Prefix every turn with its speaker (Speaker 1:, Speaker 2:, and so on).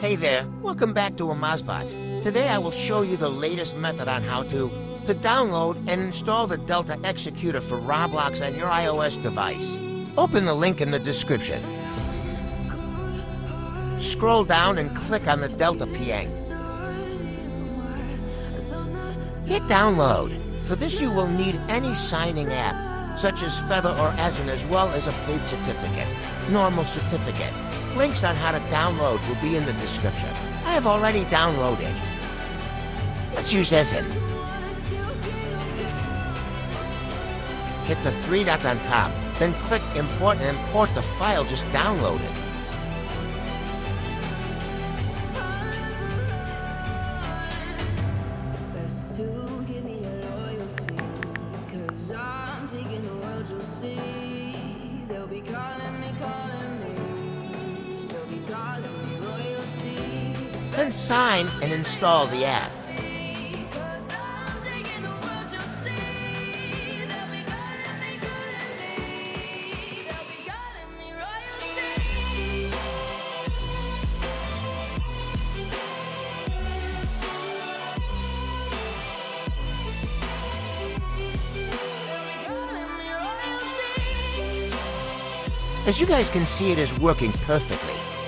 Speaker 1: Hey there, welcome back to Amaazbots. Today I will show you the latest method on how to to download and install the Delta Executor for Roblox on your iOS device. Open the link in the description. Scroll down and click on the Delta IPA. Hit download. For this you will need any signing app, such as Feather or Esign, as well as a paid certificate, normal certificate. Links on how to download will be in the description. I have already downloaded. Let's use Esign. Hit the three dots on top, then click Import and import the file just downloaded.
Speaker 2: Calling
Speaker 1: Then sign and install the app. As you guys can see, it is working perfectly.